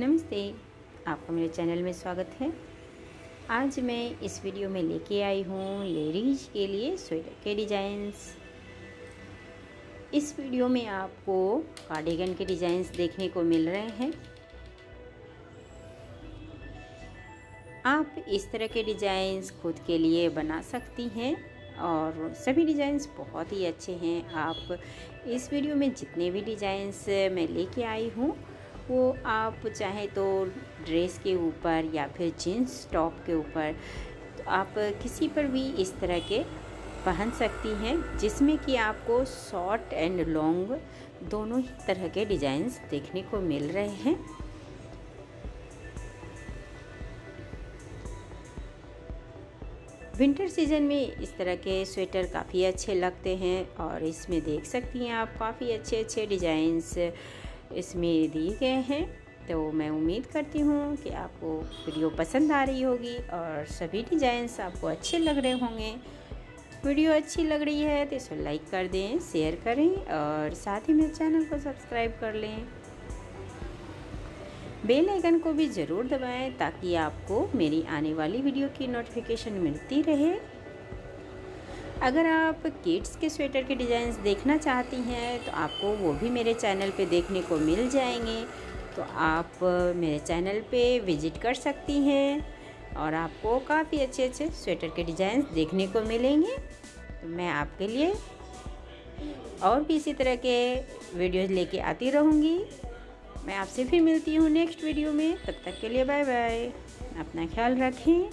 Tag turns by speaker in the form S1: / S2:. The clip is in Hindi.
S1: नमस्ते, आपका मेरे चैनल में स्वागत है। आज मैं इस वीडियो में लेके आई हूँ लेडीज़ के लिए स्वेटर के डिज़ाइंस इस वीडियो में आपको कार्डिगन के डिज़ाइंस देखने को मिल रहे हैं। आप इस तरह के डिज़ाइंस खुद के लिए बना सकती हैं और सभी डिज़ाइंस बहुत ही अच्छे हैं। आप इस वीडियो में जितने भी डिज़ाइंस मैं लेके आई हूँ वो आप चाहे तो ड्रेस के ऊपर या फिर जीन्स टॉप के ऊपर तो आप किसी पर भी इस तरह के पहन सकती हैं, जिसमें कि आपको शॉर्ट एंड लॉन्ग दोनों ही तरह के डिज़ाइंस देखने को मिल रहे हैं। विंटर सीज़न में इस तरह के स्वेटर काफ़ी अच्छे लगते हैं और इसमें देख सकती हैं आप काफ़ी अच्छे अच्छे डिज़ाइंस इसमें दिए गए हैं। तो मैं उम्मीद करती हूँ कि आपको वीडियो पसंद आ रही होगी और सभी डिज़ाइंस आपको अच्छे लग रहे होंगे। वीडियो अच्छी लग रही है तो इसे लाइक कर दें, शेयर करें और साथ ही मेरे चैनल को सब्सक्राइब कर लें। बेल आइकन को भी ज़रूर दबाएँ ताकि आपको मेरी आने वाली वीडियो की नोटिफिकेशन मिलती रहे। अगर आप किड्स के स्वेटर के डिज़ाइंस देखना चाहती हैं तो आपको वो भी मेरे चैनल पे देखने को मिल जाएँगे। तो आप मेरे चैनल पे विज़िट कर सकती हैं और आपको काफ़ी अच्छे अच्छे स्वेटर के डिज़ाइंस देखने को मिलेंगे। तो मैं आपके लिए और भी इसी तरह के वीडियोज़ लेके आती रहूँगी। मैं आपसे फिर मिलती हूँ नेक्स्ट वीडियो में। तब तक के लिए बाय बाय अपना ख्याल रखें।